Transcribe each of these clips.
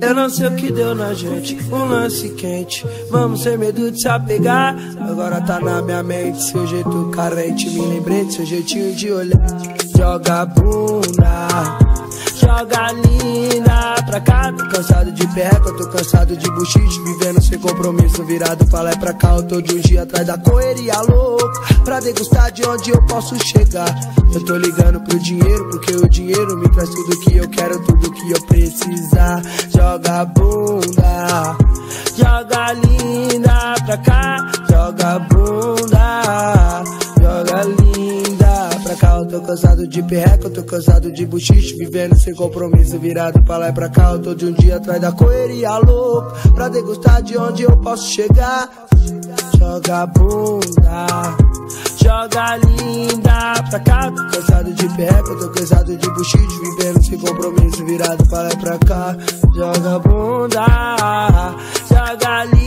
Eu não sei o que deu na gente, um lance quente. Vamos sem medo de se apegar. Agora tá na minha mente, seu jeito carente. Me lembrei do seu jeitinho de olhar. Joga bunda, joga linda pra cá. Tô cansado de perreca, tô cansado de buchiche. Vivendo sem compromisso, virado pra lá e pra cá. Eu tô de um dia atrás da correria louco. Pra degustar de onde eu posso chegar. Eu tô ligando pro dinheiro, porque o dinheiro me traz tudo que eu quero, tudo que eu precisar. Joga bunda, joga linda pra cá. Cansado de perreca, eu tô cansado de buchiche. Vivendo sem compromisso, virado pra lá e pra cá. Eu tô de um dia atrás da correria louco. Pra degustar de onde eu posso chegar. Joga bunda, joga linda pra cá. Tô cansado de perreca, tô cansado de buchiche. Vivendo sem compromisso, virado pra lá e pra cá. Joga bunda, joga linda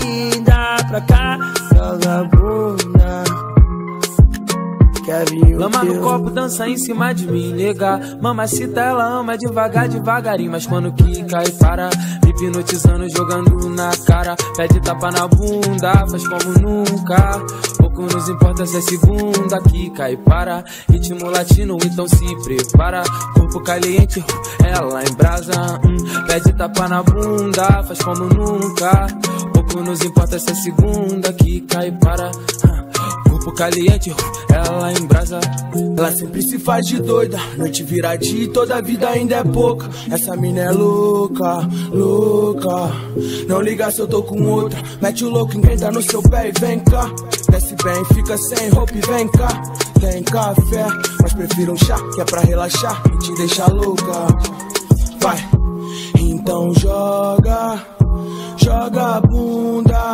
dança em cima de mim, nega. Mamacita, ela ama devagar, devagarinho. Mas quando quica e para, me hipnotizando, jogando na cara. Pede tapa na bunda, faz como nunca. Pouco nos importa se é segunda, quica e para. Ritmo latino, então se prepara. Corpo caliente, ela em brasa. Hum. Pede tapa na bunda, faz como nunca. Pouco nos importa se é segunda, quica e para. Corpo caliente, ela em brasa. Ela sempre se faz de doida, noite vira dia e toda a vida ainda é pouca. Essa mina é louca, louca. Não liga se eu tô com outra. Mete o louco, engrenda no seu pé e vem cá. Desce bem, fica sem roupa e vem cá. Tem café, mas prefiro um chá que é pra relaxar e te deixar louca. Vai, então joga. Joga a bunda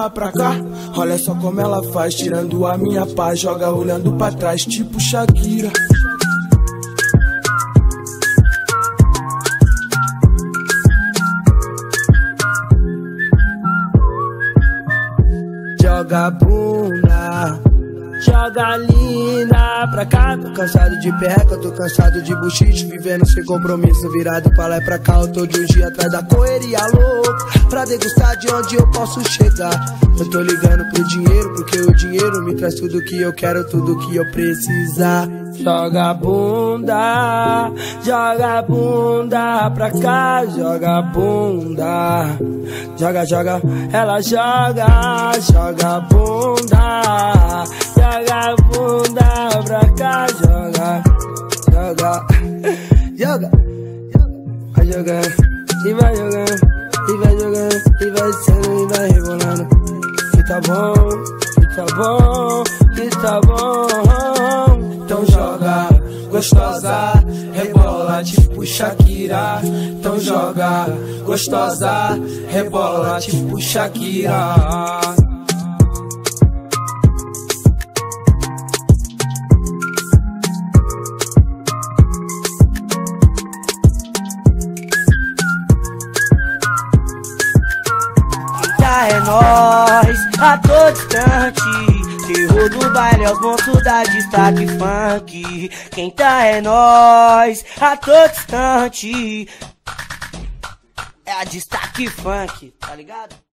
pra cá, olha só como ela faz, tirando a minha paz. Joga olhando pra trás, tipo Shakira. Joga bunda, joga linda pra cá. Tô cansado de perreca, tô cansado de buchiche. Vivendo sem compromisso, virado pra lá e pra cá. Eu tô de um dia atrás da correria louco. Pra degustar de onde eu posso chegar. Eu tô ligando pro dinheiro, porque o dinheiro me traz tudo que eu quero, tudo que eu precisar. Joga bunda, joga bunda pra cá, joga bunda. Joga, joga, ela joga, joga bunda. Joga bunda pra cá, joga, joga, joga, vai jogando, e vai jogando, e vai jogando, e vai sendo, e vai rebolando. Que tá bom, que tá bom, que tá bom. Então joga, gostosa, rebola tipo Shakira. Então joga, gostosa, rebola tipo Shakira. É nós, a todo instante. Terror do baile aos monstros da destaque funk. Quem tá é nós, a todo instante. É a destaque funk, tá ligado?